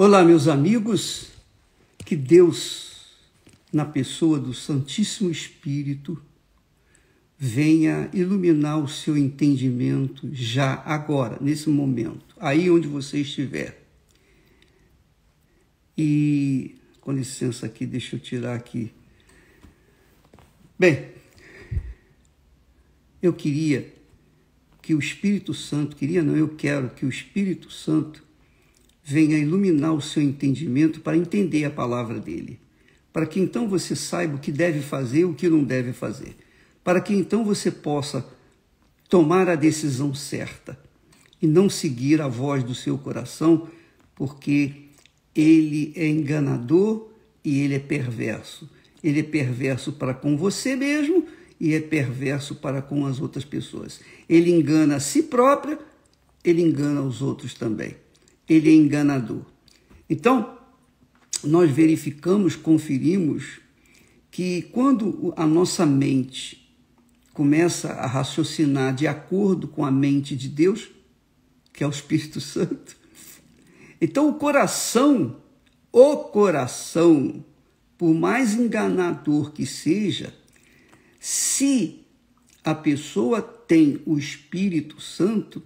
Olá, meus amigos, que Deus, na pessoa do Santíssimo Espírito, venha iluminar o seu entendimento já agora, nesse momento, aí onde você estiver. E, com licença aqui, deixa eu tirar aqui. Bem, eu queria que o Espírito Santo, queria não, eu quero que o Espírito Santo venha iluminar o seu entendimento para entender a palavra dele, para que então você saiba o que deve fazer e o que não deve fazer, para que então você possa tomar a decisão certa e não seguir a voz do seu coração, porque ele é enganador e ele é perverso. Ele é perverso para com você mesmo e é perverso para com as outras pessoas. Ele engana a si próprio, ele engana os outros também ele é enganador. Então, nós verificamos, conferimos que quando a nossa mente começa a raciocinar de acordo com a mente de Deus, que é o Espírito Santo, então o coração, o coração, por mais enganador que seja, se a pessoa tem o Espírito Santo,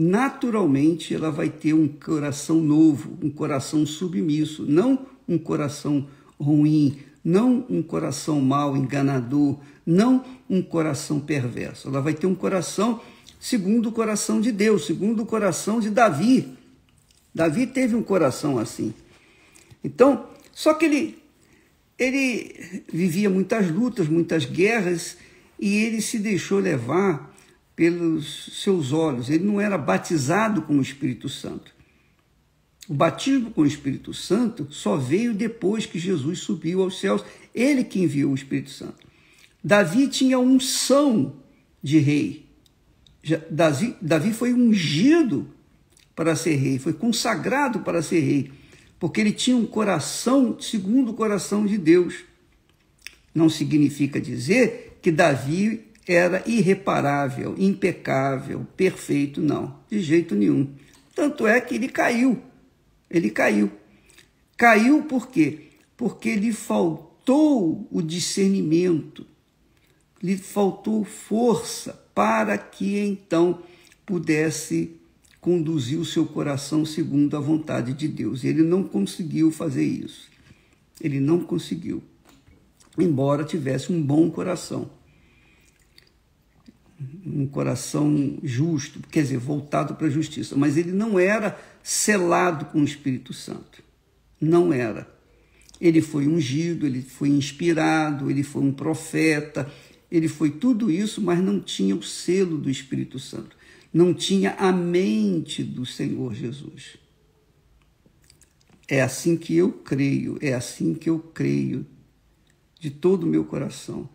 naturalmente ela vai ter um coração novo, um coração submisso, não um coração ruim, não um coração mau, enganador, não um coração perverso. Ela vai ter um coração segundo o coração de Deus, segundo o coração de Davi. Davi teve um coração assim. Então, só que ele ele vivia muitas lutas, muitas guerras e ele se deixou levar pelos seus olhos. Ele não era batizado com o Espírito Santo. O batismo com o Espírito Santo só veio depois que Jesus subiu aos céus. Ele que enviou o Espírito Santo. Davi tinha unção de rei. Davi, Davi foi ungido para ser rei, foi consagrado para ser rei, porque ele tinha um coração segundo o coração de Deus. Não significa dizer que Davi era irreparável, impecável, perfeito, não, de jeito nenhum. Tanto é que ele caiu. Ele caiu. Caiu por quê? Porque lhe faltou o discernimento, lhe faltou força para que então pudesse conduzir o seu coração segundo a vontade de Deus. Ele não conseguiu fazer isso. Ele não conseguiu, embora tivesse um bom coração um coração justo, quer dizer, voltado para a justiça, mas ele não era selado com o Espírito Santo. Não era. Ele foi ungido, ele foi inspirado, ele foi um profeta, ele foi tudo isso, mas não tinha o selo do Espírito Santo. Não tinha a mente do Senhor Jesus. É assim que eu creio, é assim que eu creio de todo o meu coração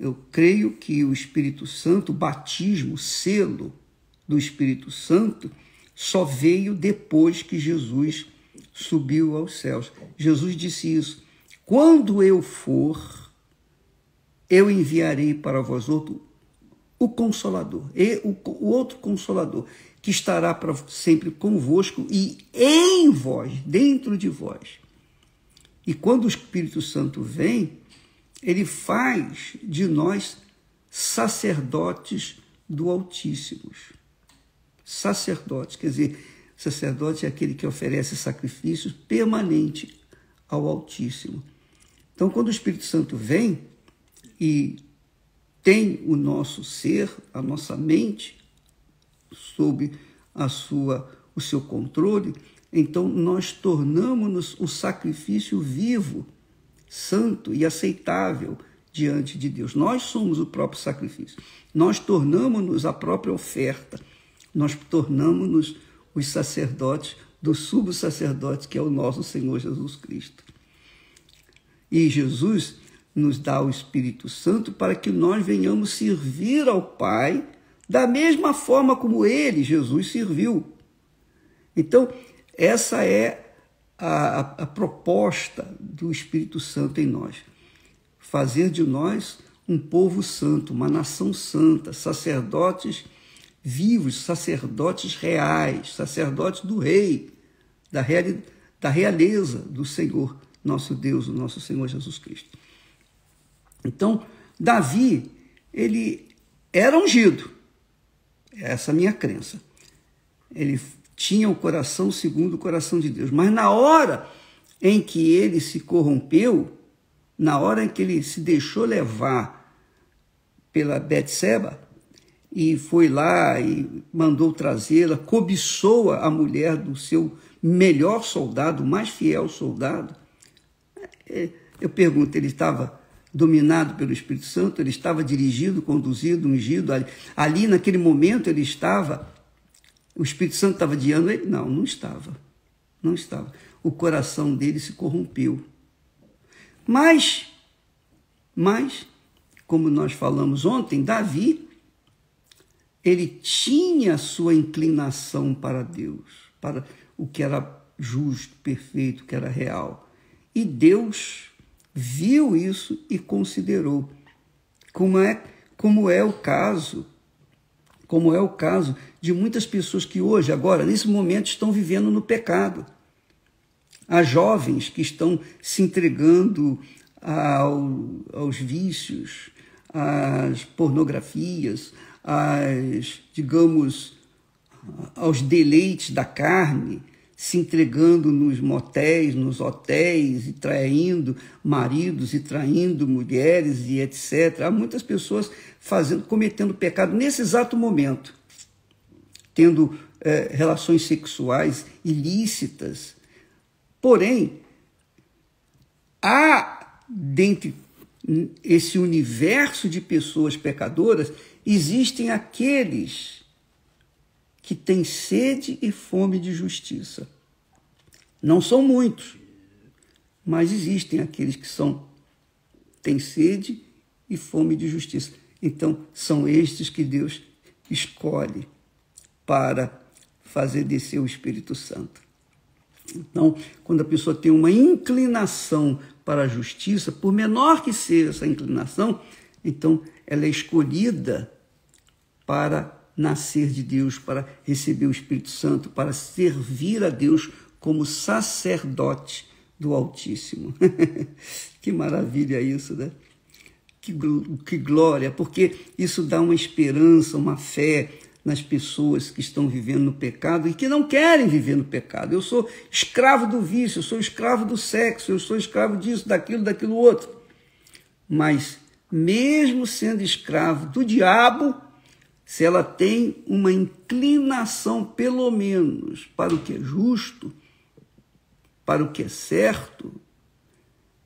eu creio que o Espírito Santo, o batismo, o selo do Espírito Santo, só veio depois que Jesus subiu aos céus. Jesus disse isso: quando eu for, eu enviarei para vós outro o Consolador, e o, o outro Consolador, que estará para sempre convosco e em vós, dentro de vós. E quando o Espírito Santo vem, ele faz de nós sacerdotes do Altíssimo. Sacerdotes, quer dizer, sacerdote é aquele que oferece sacrifícios permanente ao Altíssimo. Então, quando o Espírito Santo vem e tem o nosso ser, a nossa mente sob a sua o seu controle, então nós tornamos-nos o sacrifício vivo santo e aceitável diante de Deus. Nós somos o próprio sacrifício. Nós tornamos-nos a própria oferta. Nós tornamos-nos os sacerdotes do sumo sacerdote que é o nosso Senhor Jesus Cristo. E Jesus nos dá o Espírito Santo para que nós venhamos servir ao Pai da mesma forma como ele, Jesus, serviu. Então, essa é a, a, proposta do Espírito Santo em nós. Fazer de nós um povo santo, uma nação santa, sacerdotes vivos, sacerdotes reais, sacerdotes do rei, da, da realeza do Senhor, nosso Deus, o nosso Senhor Jesus Cristo. Então, Davi, ele era ungido. Essa é a minha crença. Ele tinha o coração segundo o coração de Deus. Mas na hora em que ele se corrompeu, na hora em que ele se deixou levar pela Betseba e foi lá e mandou trazê-la, cobiçou a mulher do seu melhor soldado, mais fiel soldado. É, eu pergunto, ele estava dominado pelo Espírito Santo, ele estava dirigido, conduzido, ungido. Ali, ali naquele momento ele estava, o Espírito Santo estava guiando ele? Não, não estava. Não estava. O coração dele se corrompeu. Mas, mas, como nós falamos ontem, Davi, ele tinha sua inclinação para Deus, para o que era justo, perfeito, que era real. E Deus viu isso e considerou. Como é, como é o caso, como é o caso de muitas pessoas que hoje, agora, nesse momento, estão vivendo no pecado. Há jovens que estão se entregando ao, aos vícios, às pornografias, às, digamos, aos deleites da carne, se entregando nos motéis, nos hotéis e traindo maridos e traindo mulheres e etc. Há muitas pessoas fazendo, cometendo pecado nesse exato momento, tendo é, relações sexuais ilícitas. Porém, há dentro esse universo de pessoas pecadoras existem aqueles que têm sede e fome de justiça. Não são muitos, mas existem aqueles que são têm sede e fome de justiça. Então, são estes que Deus escolhe para fazer descer o Espírito Santo. Então, quando a pessoa tem uma inclinação para a justiça, por menor que seja essa inclinação, então ela é escolhida para nascer de Deus, para receber o Espírito Santo, para servir a Deus como sacerdote do Altíssimo. que maravilha isso, né? Que, que glória, porque isso dá uma esperança, uma fé nas pessoas que estão vivendo no pecado e que não querem viver no pecado. Eu sou escravo do vício, eu sou escravo do sexo, eu sou escravo disso, daquilo, daquilo outro. Mas, mesmo sendo escravo do diabo, se ela tem uma inclinação, pelo menos, para o que é justo, para o que é certo,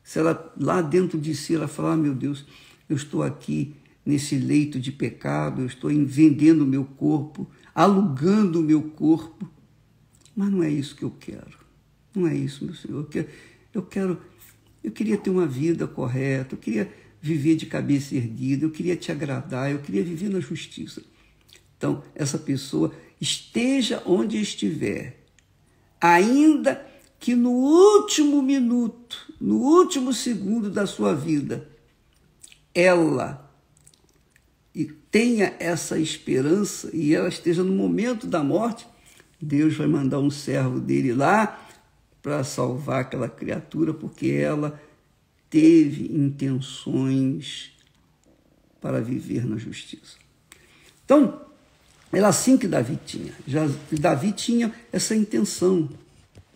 se ela lá dentro de si ela falar, ah, meu Deus, eu estou aqui nesse leito de pecado, eu estou vendendo o meu corpo, alugando o meu corpo, mas não é isso que eu quero. Não é isso, meu Senhor. Eu quero, eu quero, eu queria ter uma vida correta, eu queria viver de cabeça erguida, eu queria te agradar, eu queria viver na justiça. Então, essa pessoa esteja onde estiver, ainda que no último minuto, no último segundo da sua vida, ela tenha essa esperança e ela esteja no momento da morte, Deus vai mandar um servo dele lá para salvar aquela criatura, porque ela teve intenções para viver na justiça. Então, era assim que Davi tinha. Já, Davi tinha essa intenção,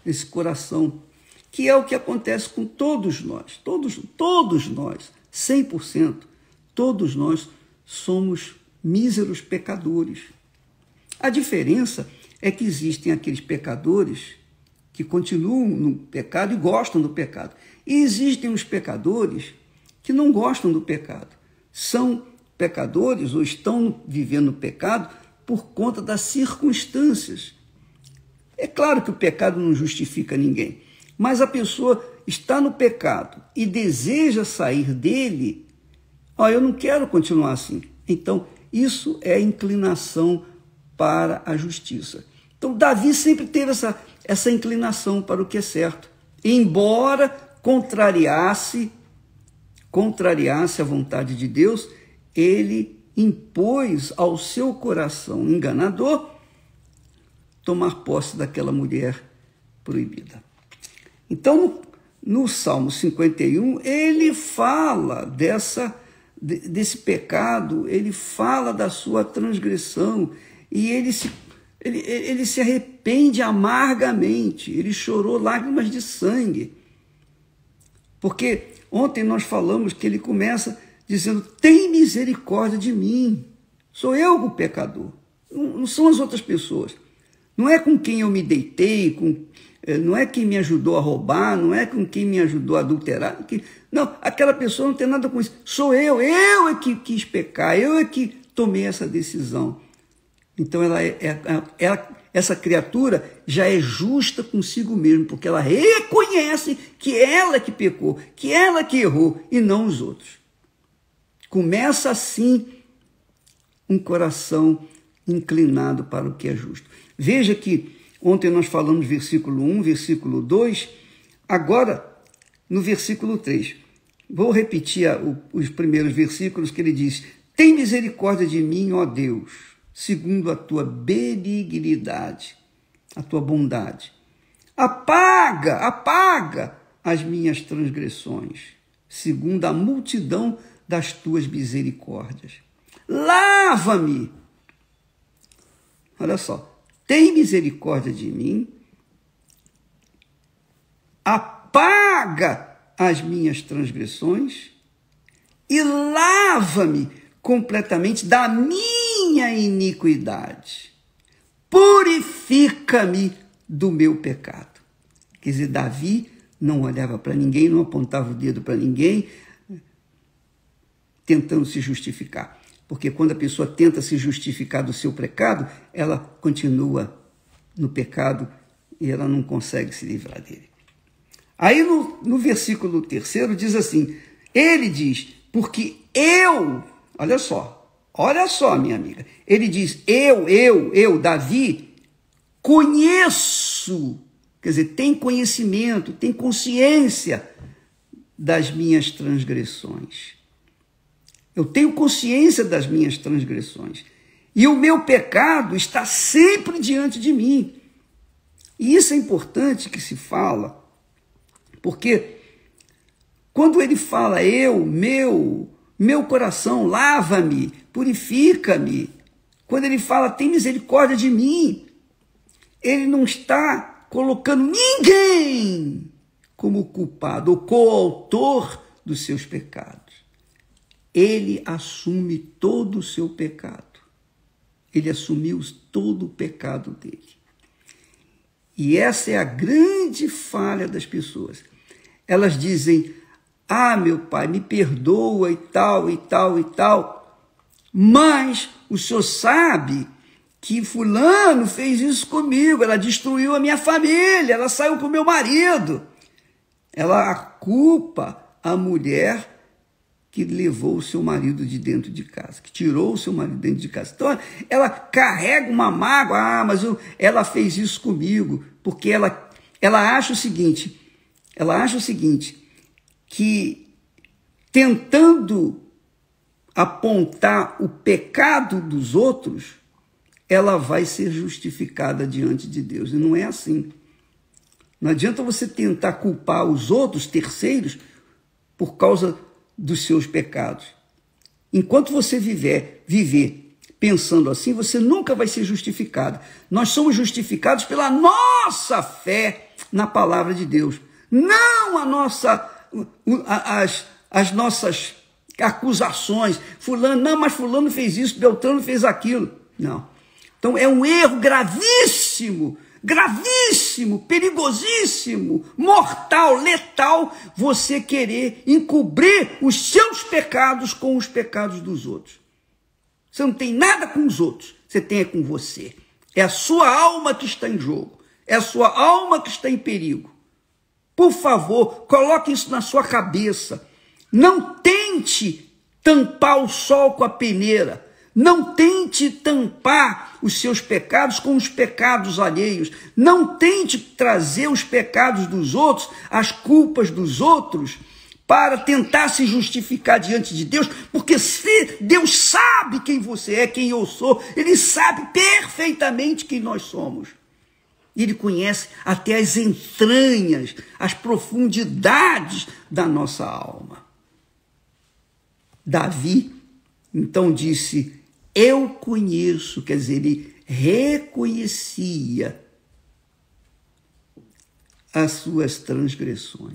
esse coração, que é o que acontece com todos nós. Todos, todos nós, 100%, todos nós somos míseros pecadores. A diferença é que existem aqueles pecadores que continuam no pecado e gostam do pecado. E existem os pecadores que não gostam do pecado. São pecadores ou estão vivendo o pecado por conta das circunstâncias. É claro que o pecado não justifica ninguém, mas a pessoa está no pecado e deseja sair dele. Ó, eu não quero continuar assim. Então, isso é inclinação para a justiça. Então, Davi sempre teve essa, essa inclinação para o que é certo, embora contrariasse contrariasse a vontade de Deus, ele impôs ao seu coração enganador tomar posse daquela mulher proibida. Então, no, no Salmo 51, ele fala dessa desse pecado, ele fala da sua transgressão e ele se, ele, ele se arrepende amargamente, ele chorou lágrimas de sangue. Porque ontem nós falamos que ele começa dizendo: Tem misericórdia de mim, sou eu o pecador, não, são as outras pessoas. Não é com quem eu me deitei, com, eh, não é quem me ajudou a roubar, não é com quem me ajudou a adulterar. Que, não, aquela pessoa não tem nada com isso. Sou eu, eu é que quis pecar, eu é que tomei essa decisão. Então ela é, é, ela, essa criatura já é justa consigo mesmo, porque ela reconhece que ela é que pecou, que ela é que errou e não os outros. Começa assim um coração inclinado para o que é justo. Veja que ontem nós falamos versículo 1, versículo 2, agora no versículo 3. Vou repetir os primeiros versículos que ele diz: Tem misericórdia de mim, ó Deus, segundo a tua benignidade, a tua bondade. Apaga, apaga as minhas transgressões, segundo a multidão das tuas misericórdias. Lava-me. Olha só, tem misericórdia de mim, apaga as minhas transgressões e lava-me completamente da minha iniquidade. Purifica-me do meu pecado. Quer dizer, Davi não olhava para ninguém, não apontava o dedo para ninguém, tentando se justificar. Porque quando a pessoa tenta se justificar do seu pecado, ela continua no pecado e ela não consegue se livrar dele. Aí no, no versículo terceiro diz assim: ele diz, porque eu, olha só, olha só, minha amiga, ele diz, eu, eu, eu, Davi, conheço, quer dizer, tem conhecimento, tem consciência das minhas transgressões. Eu tenho consciência das minhas transgressões. E o meu pecado está sempre diante de mim. E isso é importante que se fala, porque quando ele fala eu, meu, meu coração, lava-me, purifica-me, quando ele fala tem misericórdia de mim, ele não está colocando ninguém como culpado ou coautor dos seus pecados ele assume todo o seu pecado. Ele assumiu todo o pecado dele. E essa é a grande falha das pessoas. Elas dizem: Ah, meu pai, me perdoa e tal, e tal, e tal. Mas o senhor sabe que Fulano fez isso comigo, ela destruiu a minha família, ela saiu com meu marido. Ela culpa a mulher que levou o seu marido de dentro de casa, que tirou o seu marido de dentro de casa. Então, ela carrega uma mágoa, ah, mas eu, ela fez isso comigo, porque ela, ela acha o seguinte, ela acha o seguinte, que tentando apontar o pecado dos outros, ela vai ser justificada diante de Deus. E não é assim. Não adianta você tentar culpar os outros, terceiros, por causa dos seus pecados. Enquanto você viver, viver pensando assim, você nunca vai ser justificado. Nós somos justificados pela nossa fé na palavra de Deus, não a nossa as, as nossas acusações. Fulano, não, mas fulano fez isso, Beltrano fez aquilo. Não. Então é um erro gravíssimo gravíssimo, perigosíssimo, mortal, letal, você querer encobrir os seus pecados com os pecados dos outros. Você não tem nada com os outros, você tem é com você. É a sua alma que está em jogo, é a sua alma que está em perigo. Por favor, coloque isso na sua cabeça. Não tente tampar o sol com a peneira. Não tente tampar os seus pecados com os pecados alheios. Não tente trazer os pecados dos outros, as culpas dos outros, para tentar se justificar diante de Deus, porque se Deus sabe quem você é, quem eu sou, Ele sabe perfeitamente quem nós somos. Ele conhece até as entranhas, as profundidades da nossa alma. Davi, então, disse: Eu conheço, quer dizer, ele reconhecia as suas transgressões.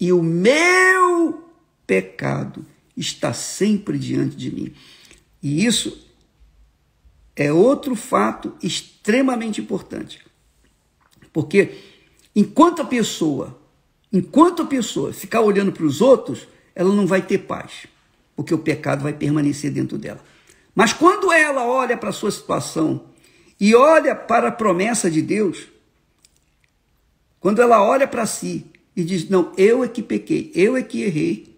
E o meu pecado está sempre diante de mim. E isso é outro fato extremamente importante. Porque enquanto a pessoa, enquanto a pessoa ficar olhando para os outros, ela não vai ter paz, porque o pecado vai permanecer dentro dela. Mas quando ela olha para a sua situação e olha para a promessa de Deus, quando ela olha para si e diz: Não, eu é que pequei, eu é que errei.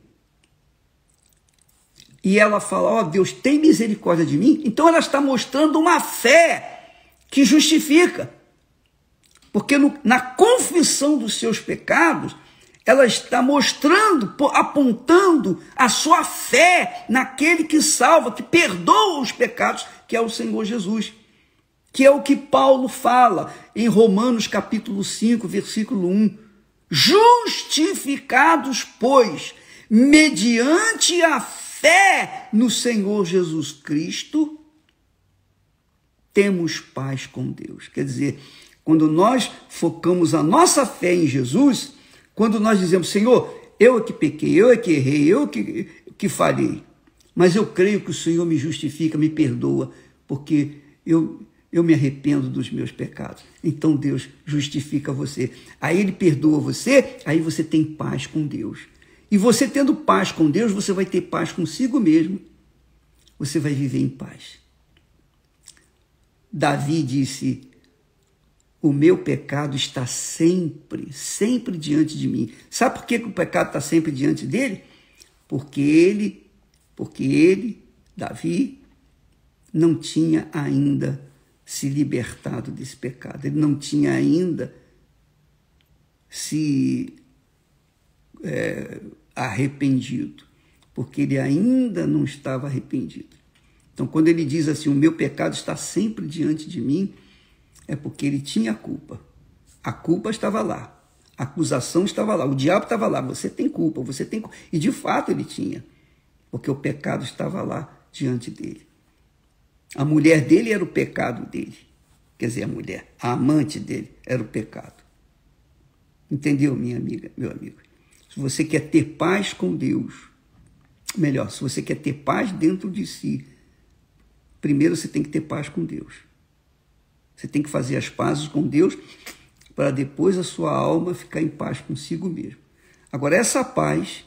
E ela fala: Ó oh, Deus, tem misericórdia de mim. Então ela está mostrando uma fé que justifica. Porque no, na confissão dos seus pecados, ela está mostrando, apontando a sua fé naquele que salva, que perdoa os pecados, que é o Senhor Jesus que é o que Paulo fala em Romanos capítulo 5, versículo 1. Justificados, pois, mediante a fé no Senhor Jesus Cristo, temos paz com Deus. Quer dizer, quando nós focamos a nossa fé em Jesus, quando nós dizemos, Senhor, eu é que pequei, eu é que errei, eu é que, que falhei, mas eu creio que o Senhor me justifica, me perdoa, porque eu, eu me arrependo dos meus pecados. Então Deus justifica você. Aí Ele perdoa você, aí você tem paz com Deus. E você tendo paz com Deus, você vai ter paz consigo mesmo. Você vai viver em paz. Davi disse: O meu pecado está sempre, sempre diante de mim. Sabe por que, que o pecado está sempre diante dele? Porque ele, porque ele, Davi, não tinha ainda se libertado desse pecado. Ele não tinha ainda se é, arrependido, porque ele ainda não estava arrependido. Então, quando ele diz assim: O meu pecado está sempre diante de mim, é porque ele tinha culpa. A culpa estava lá. A acusação estava lá. O diabo estava lá. Você tem culpa, você tem culpa. E de fato ele tinha, porque o pecado estava lá diante dele. A mulher dele era o pecado dele. Quer dizer, a mulher, a amante dele era o pecado. Entendeu, minha amiga, meu amigo? Se você quer ter paz com Deus, melhor, se você quer ter paz dentro de si, primeiro você tem que ter paz com Deus. Você tem que fazer as pazes com Deus para depois a sua alma ficar em paz consigo mesmo. Agora, essa paz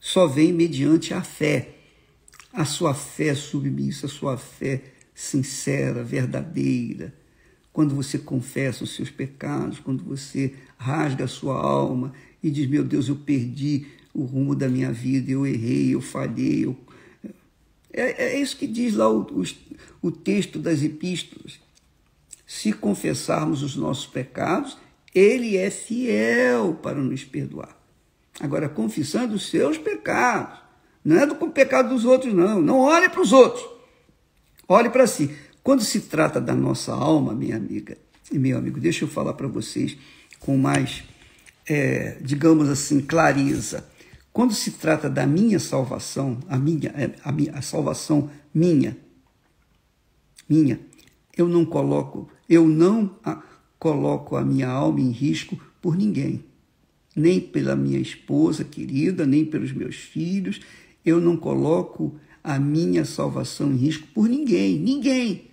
só vem mediante a fé. A sua fé submissa, a sua fé sincera, verdadeira, quando você confessa os seus pecados, quando você rasga a sua alma e diz: Meu Deus, eu perdi o rumo da minha vida, eu errei, eu falhei. Eu... É, é isso que diz lá o, o, o texto das epístolas. Se confessarmos os nossos pecados, Ele é fiel para nos perdoar. Agora, confessando os seus pecados, não é do pecado dos outros, não. Não olhe para os outros. Olhe para si. Quando se trata da nossa alma, minha amiga e meu amigo, deixa eu falar para vocês com mais, é, digamos assim, clareza. Quando se trata da minha salvação, a minha, é, a minha, a salvação minha, minha, eu não coloco, eu não a, coloco a minha alma em risco por ninguém, nem pela minha esposa querida, nem pelos meus filhos. Eu não coloco a minha salvação em risco por ninguém, ninguém.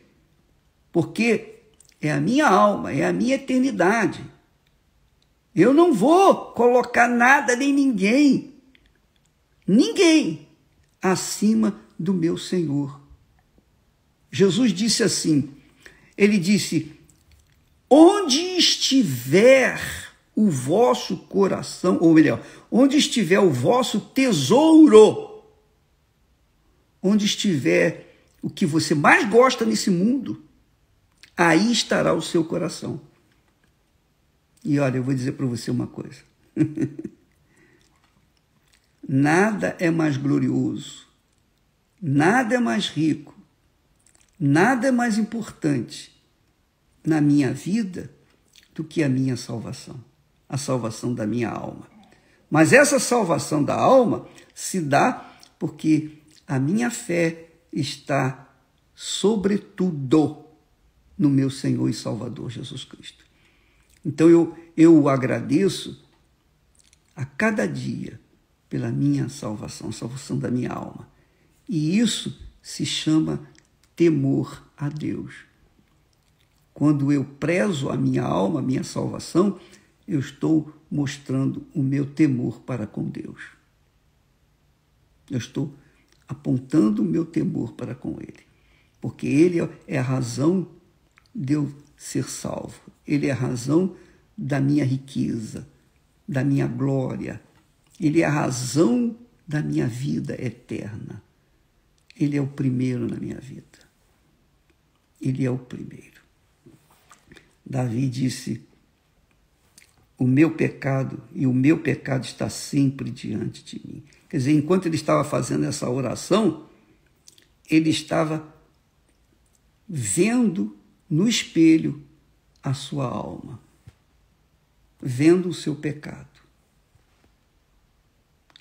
Porque é a minha alma, é a minha eternidade. Eu não vou colocar nada nem ninguém, ninguém, acima do meu Senhor. Jesus disse assim: Ele disse, onde estiver o vosso coração, ou melhor, onde estiver o vosso tesouro, onde estiver o que você mais gosta nesse mundo, aí estará o seu coração. E olha, eu vou dizer para você uma coisa. nada é mais glorioso, nada é mais rico, nada é mais importante na minha vida do que a minha salvação, a salvação da minha alma. Mas essa salvação da alma se dá porque a minha fé está, sobretudo, no meu Senhor e Salvador Jesus Cristo. Então eu, eu o agradeço a cada dia pela minha salvação, salvação da minha alma. E isso se chama temor a Deus. Quando eu prezo a minha alma, a minha salvação, eu estou mostrando o meu temor para com Deus. Eu estou apontando o meu temor para com Ele, porque Ele é a razão de eu ser salvo, Ele é a razão da minha riqueza, da minha glória, Ele é a razão da minha vida eterna. Ele é o primeiro na minha vida. Ele é o primeiro. Davi disse: O meu pecado e o meu pecado está sempre diante de mim. Quer dizer, enquanto ele estava fazendo essa oração, ele estava vendo no espelho a sua alma, vendo o seu pecado.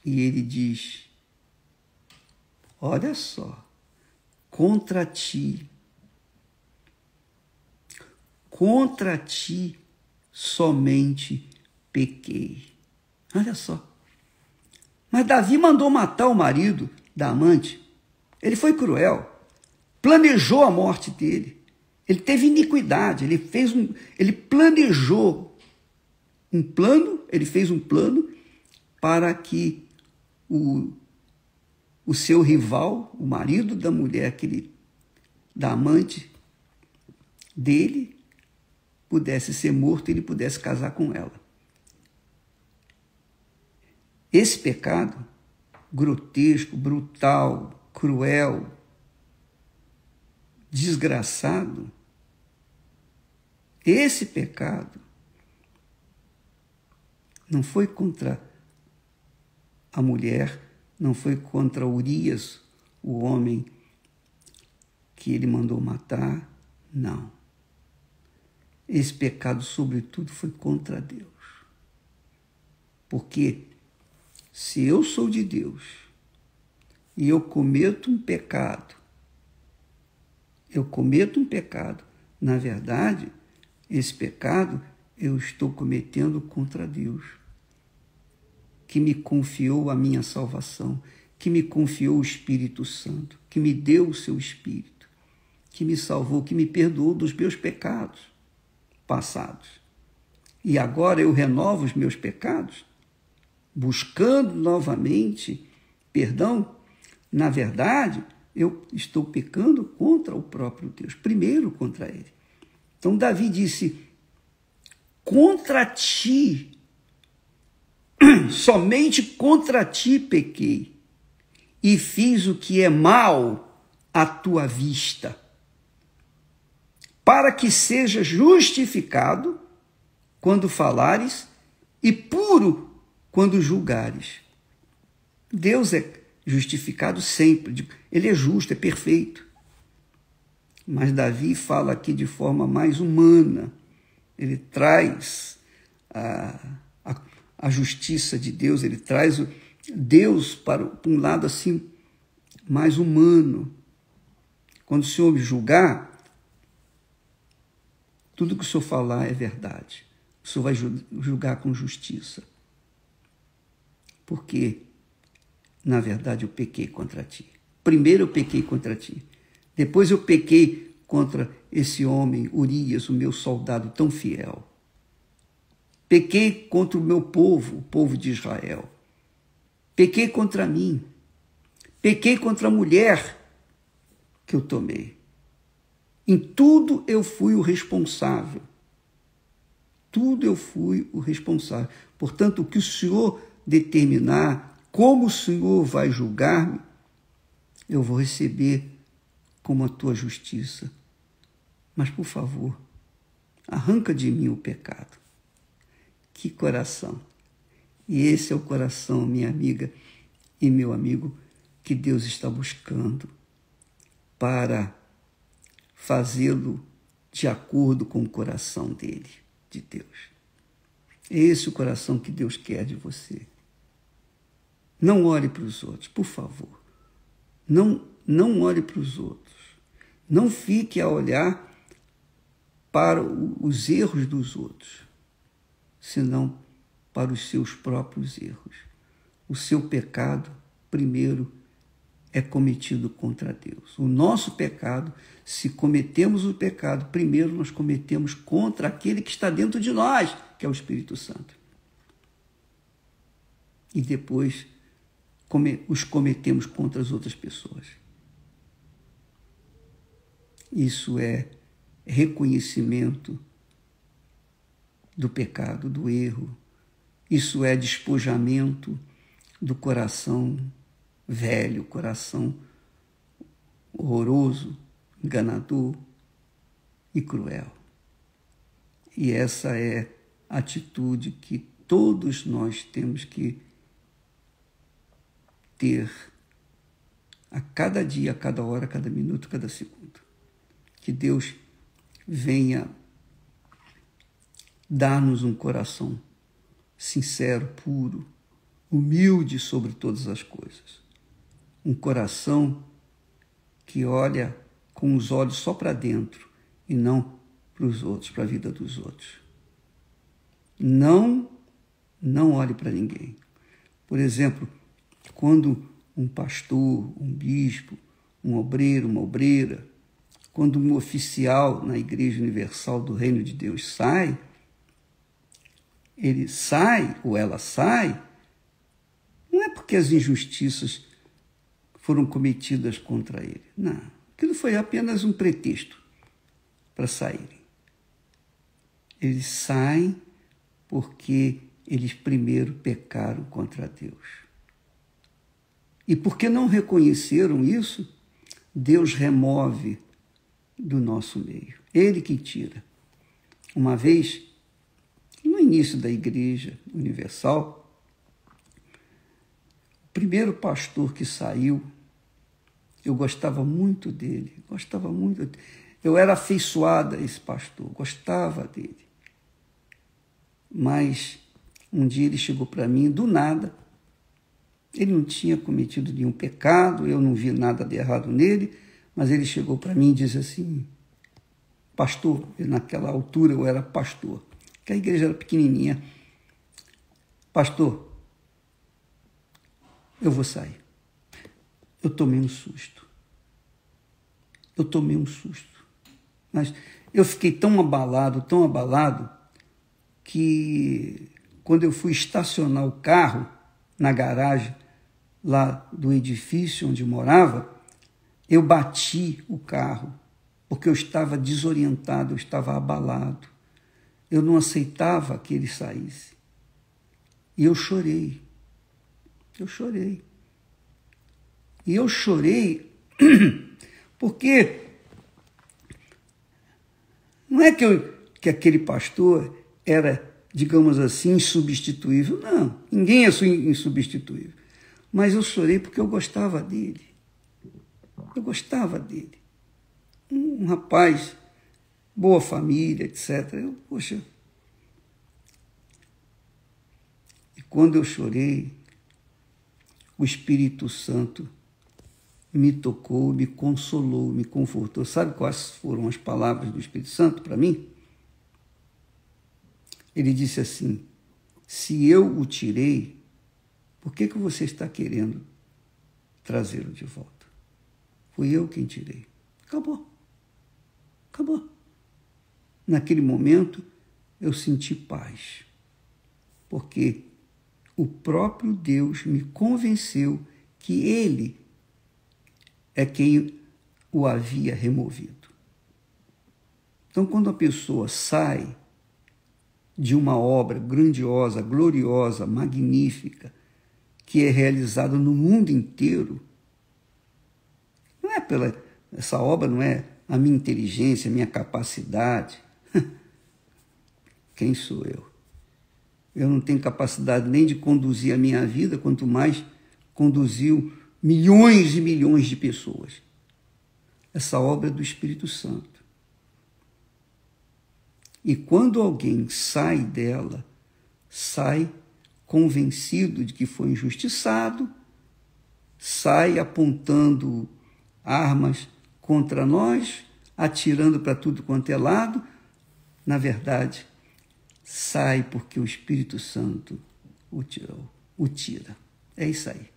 E ele diz: Olha só, contra ti, contra ti somente pequei. Olha só. Mas Davi mandou matar o marido da amante. Ele foi cruel, planejou a morte dele. Ele teve iniquidade, ele fez um, ele planejou um plano, ele fez um plano para que o, o seu rival, o marido da mulher que ele, da amante dele, pudesse ser morto e ele pudesse casar com ela. Esse pecado grotesco, brutal, cruel, desgraçado, esse pecado não foi contra a mulher, não foi contra Urias, o homem que ele mandou matar, não. Esse pecado, sobretudo, foi contra Deus. Porque se eu sou de Deus e eu cometo um pecado, eu cometo um pecado, na verdade, esse pecado eu estou cometendo contra Deus, que me confiou a minha salvação, que me confiou o Espírito Santo, que me deu o seu Espírito, que me salvou, que me perdoou dos meus pecados passados. E agora eu renovo os meus pecados? buscando novamente perdão, na verdade, eu estou pecando contra o próprio Deus, primeiro contra ele. Então, Davi disse: Contra ti, somente contra ti pequei, e fiz o que é mal à tua vista, para que seja justificado quando falares e puro quando julgares. Deus é justificado sempre, ele é justo, é perfeito. Mas Davi fala aqui de forma mais humana, ele traz a, a, a justiça de Deus, ele traz o, Deus para, um lado assim mais humano. Quando o Senhor me julgar, tudo que o Senhor falar é verdade. O Senhor vai julgar com justiça porque, na verdade, eu pequei contra ti. Primeiro eu pequei contra ti, depois eu pequei contra esse homem, Urias, o meu soldado tão fiel. Pequei contra o meu povo, o povo de Israel. Pequei contra mim. Pequei contra a mulher que eu tomei. Em tudo eu fui o responsável. Tudo eu fui o responsável. Portanto, o que o Senhor determinar como o Senhor vai julgar-me, eu vou receber como a tua justiça. Mas, por favor, arranca de mim o pecado. Que coração! E esse é o coração, minha amiga e meu amigo, que Deus está buscando para fazê-lo de acordo com o coração dele, de Deus. É esse o coração que Deus quer de você. Não olhe para os outros, por favor. Não, não olhe para os outros. Não fique a olhar para os erros dos outros, senão para os seus próprios erros. O seu pecado, primeiro, é cometido contra Deus. O nosso pecado, se cometemos o pecado, primeiro nós cometemos contra aquele que está dentro de nós, que é o Espírito Santo. E depois os cometemos contra as outras pessoas. Isso é reconhecimento do pecado, do erro. Isso é despojamento do coração velho, coração horroroso, enganador e cruel. E essa é a atitude que todos nós temos que ter a cada dia, a cada hora, a cada minuto, a cada segundo. Que Deus venha dar-nos um coração sincero, puro, humilde sobre todas as coisas. Um coração que olha com os olhos só para dentro e não para os outros, para a vida dos outros. Não, não olhe para ninguém. Por exemplo, quando um pastor, um bispo, um obreiro, uma obreira, quando um oficial na Igreja Universal do Reino de Deus sai, ele sai ou ela sai, não é porque as injustiças foram cometidas contra ele. Não. Aquilo foi apenas um pretexto para saírem. Eles saem porque eles primeiro pecaram contra Deus. E porque não reconheceram isso, Deus remove do nosso meio. Ele que tira. Uma vez, no início da Igreja Universal, o primeiro pastor que saiu, eu gostava muito dele, gostava muito. Eu era afeiçoada a esse pastor, gostava dele. Mas um dia ele chegou para mim, do nada, ele não tinha cometido nenhum pecado, eu não vi nada de errado nele, mas ele chegou para mim e disse assim: Pastor, naquela altura eu era pastor, que a igreja era pequenininha. Pastor, eu vou sair. Eu tomei um susto. Eu tomei um susto. Mas eu fiquei tão abalado, tão abalado, que quando eu fui estacionar o carro na garagem, lá do edifício onde morava, eu bati o carro, porque eu estava desorientado, eu estava abalado. Eu não aceitava que ele saísse. E eu chorei. Eu chorei. E eu chorei porque não é que, eu, que aquele pastor era, digamos assim, insubstituível. Não, ninguém é insubstituível. Mas eu chorei porque eu gostava dele. Eu gostava dele. Um rapaz, boa família, etc. Eu, poxa. E quando eu chorei, o Espírito Santo me tocou, me consolou, me confortou. Sabe quais foram as palavras do Espírito Santo para mim? Ele disse assim: Se eu o tirei, por que, que você está querendo trazê-lo de volta? Fui eu quem tirei. Acabou. Acabou. Naquele momento, eu senti paz, porque o próprio Deus me convenceu que Ele é quem o havia removido. Então, quando a pessoa sai de uma obra grandiosa, gloriosa, magnífica, que é realizado no mundo inteiro. Não é pela essa obra não é a minha inteligência, a minha capacidade. Quem sou eu? Eu não tenho capacidade nem de conduzir a minha vida, quanto mais conduziu milhões e milhões de pessoas. Essa obra do Espírito Santo. E quando alguém sai dela, sai convencido de que foi injustiçado, sai apontando armas contra nós, atirando para tudo quanto é lado. Na verdade, sai porque o Espírito Santo o tirou, o tira. É isso aí.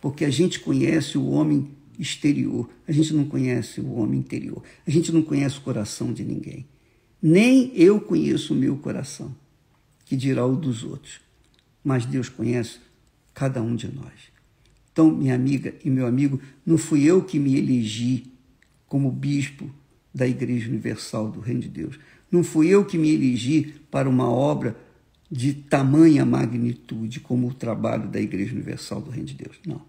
Porque a gente conhece o homem exterior, a gente não conhece o homem interior, a gente não conhece o coração de ninguém. Nem eu conheço o meu coração, que dirá o dos outros. Mas Deus conhece cada um de nós. Então, minha amiga e meu amigo, não fui eu que me elegi como bispo da Igreja Universal do Reino de Deus. Não fui eu que me elegi para uma obra de tamanha magnitude como o trabalho da Igreja Universal do Reino de Deus. Não.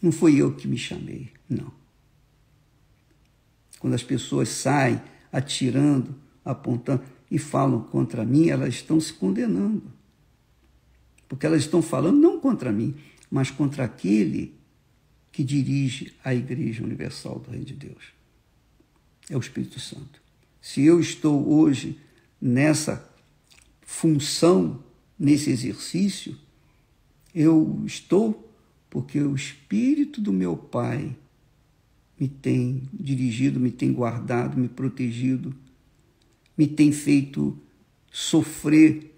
Não fui eu que me chamei. Não. Quando as pessoas saem atirando, apontando e falam contra mim, elas estão se condenando. Porque elas estão falando não contra mim, mas contra aquele que dirige a Igreja Universal do Reino de Deus. É o Espírito Santo. Se eu estou hoje nessa função, nesse exercício, eu estou porque o Espírito do meu Pai me tem dirigido, me tem guardado, me protegido, me tem feito sofrer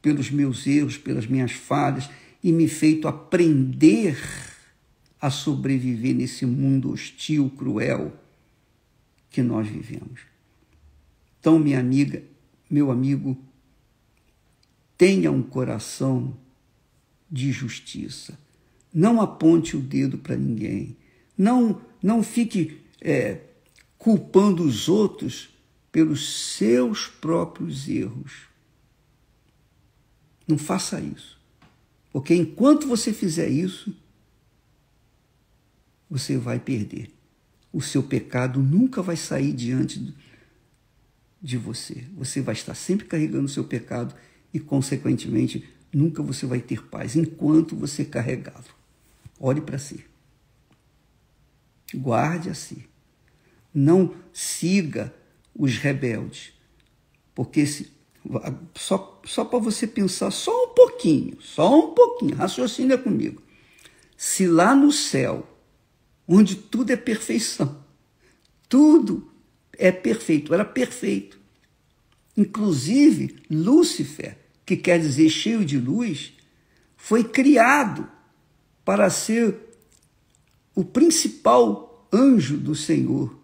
pelos meus erros, pelas minhas falhas e me feito aprender a sobreviver nesse mundo hostil, cruel que nós vivemos. Então, minha amiga, meu amigo, tenha um coração de justiça. Não aponte o dedo para ninguém. Não, não fique é, culpando os outros pelos seus próprios erros. Não faça isso. Porque enquanto você fizer isso, você vai perder. O seu pecado nunca vai sair diante de você. Você vai estar sempre carregando o seu pecado e, consequentemente, nunca você vai ter paz enquanto você carregá-lo. Olhe para si. Guarde a si. Não siga os rebeldes. Porque se, só, só para você pensar só um pouquinho, só um pouquinho, raciocina comigo. Se lá no céu, onde tudo é perfeição, tudo é perfeito, era perfeito. Inclusive, Lúcifer, que quer dizer cheio de luz, foi criado para ser o principal anjo do Senhor,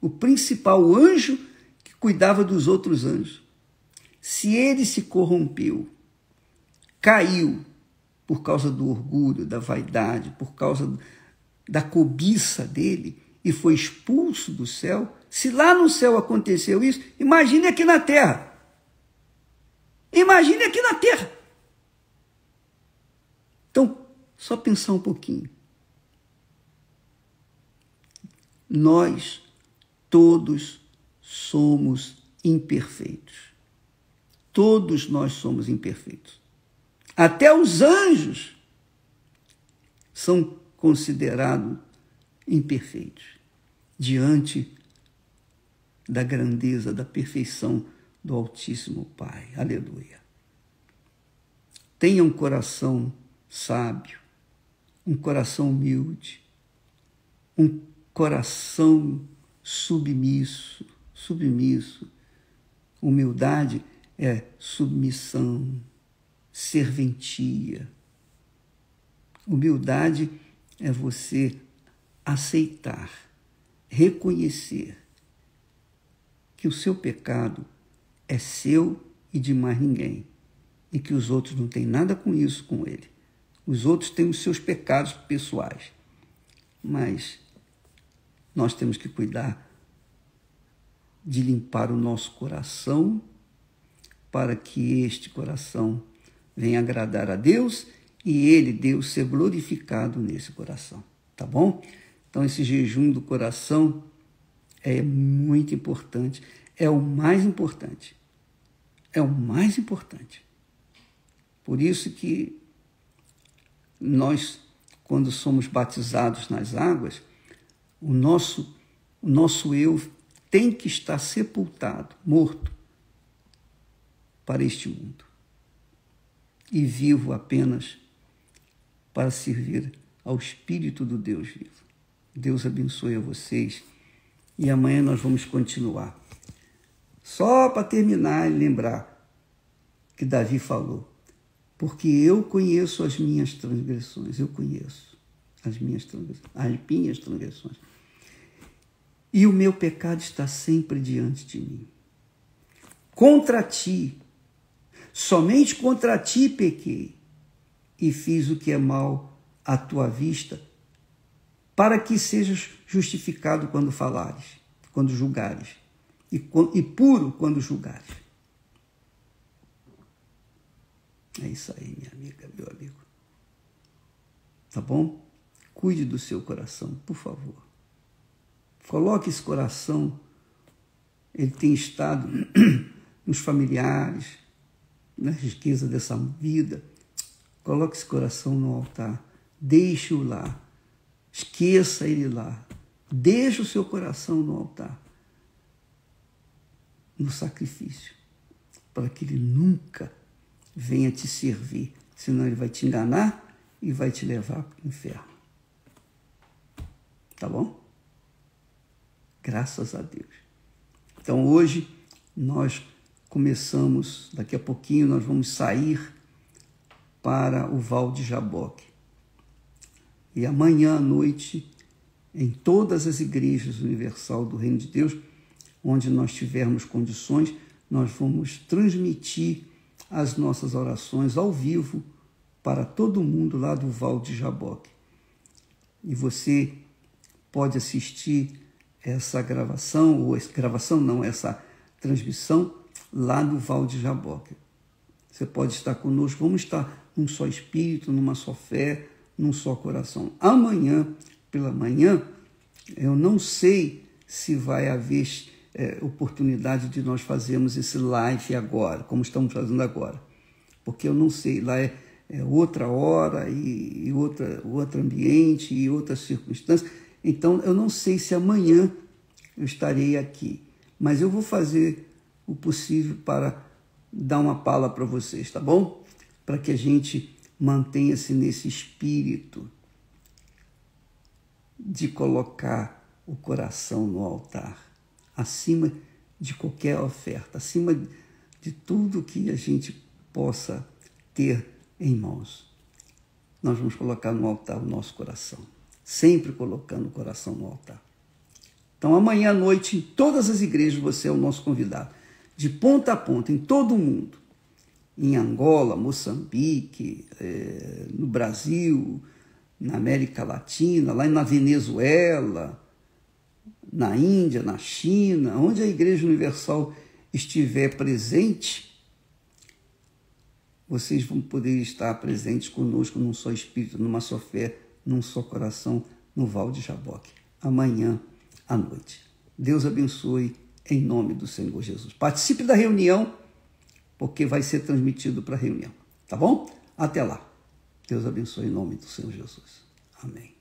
o principal anjo que cuidava dos outros anjos. Se ele se corrompeu, caiu por causa do orgulho, da vaidade, por causa da cobiça dele e foi expulso do céu, se lá no céu aconteceu isso, imagine aqui na terra. Imagine aqui na terra. Então, só pensar um pouquinho. Nós todos somos imperfeitos. Todos nós somos imperfeitos. Até os anjos são considerados imperfeitos diante da grandeza, da perfeição do Altíssimo Pai. Aleluia. Tenha um coração sábio, um coração humilde, um coração submisso, submisso. Humildade é submissão, serventia. Humildade é você aceitar, reconhecer que o seu pecado é seu e de mais ninguém, e que os outros não têm nada com isso com ele. Os outros têm os seus pecados pessoais, mas nós temos que cuidar de limpar o nosso coração para que este coração venha agradar a Deus e ele, Deus, ser glorificado nesse coração, tá bom? Então, esse jejum do coração é muito importante, é o mais importante. É o mais importante. Por isso que nós, quando somos batizados nas águas, o nosso, o nosso eu tem que estar sepultado, morto, para este mundo e vivo apenas para servir ao Espírito do Deus vivo. Deus abençoe a vocês e amanhã nós vamos continuar. Só para terminar e lembrar que Davi falou, porque eu conheço as minhas transgressões, eu conheço as minhas transgressões, as minhas transgressões. E o meu pecado está sempre diante de mim. Contra ti, somente contra ti pequei e fiz o que é mal à tua vista, para que sejas justificado quando falares, quando julgares, e, e puro quando julgares. É isso aí, minha amiga, meu amigo. Tá bom? Cuide do seu coração, por favor. Coloque esse coração, ele tem estado nos familiares, na riqueza dessa vida. Coloque esse coração no altar, deixe-o lá, esqueça ele lá, deixe o seu coração no altar, no sacrifício, para que ele nunca venha te servir, senão ele vai te enganar e vai te levar para o inferno. Tá bom? Graças a Deus. Então hoje nós começamos, daqui a pouquinho nós vamos sair para o Val de Jaboque. E amanhã à noite, em todas as igrejas universal do Reino de Deus, onde nós tivermos condições, nós vamos transmitir as nossas orações ao vivo para todo mundo lá do Val de Jaboque. E você pode assistir essa gravação, ou essa gravação não, essa transmissão lá no Val de Jaboque. Você pode estar conosco, vamos estar num só espírito, numa só fé, num só coração. Amanhã, pela manhã, eu não sei se vai haver é, oportunidade de nós fazermos esse live agora, como estamos fazendo agora. Porque eu não sei, lá é, é outra hora e, e, outra, outro ambiente e outras circunstâncias. Então, eu não sei se amanhã eu estarei aqui, mas eu vou fazer o possível para dar uma pala para vocês, tá bom? Para que a gente mantenha-se nesse espírito de colocar o coração no altar acima de qualquer oferta, acima de tudo que a gente possa ter em mãos. Nós vamos colocar no altar o nosso coração, sempre colocando o coração no altar. Então, amanhã à noite, em todas as igrejas, você é o nosso convidado, de ponta a ponta, em todo o mundo. Em Angola, Moçambique, é, no Brasil, na América Latina, lá na Venezuela, na Índia, na China, onde a Igreja Universal estiver presente, vocês vão poder estar presentes conosco num só espírito, numa só fé, num só coração, no Val de Jaboque, amanhã à noite. Deus abençoe em nome do Senhor Jesus. Participe da reunião, porque vai ser transmitido para a reunião, tá bom? Até lá. Deus abençoe em nome do Senhor Jesus. Amém.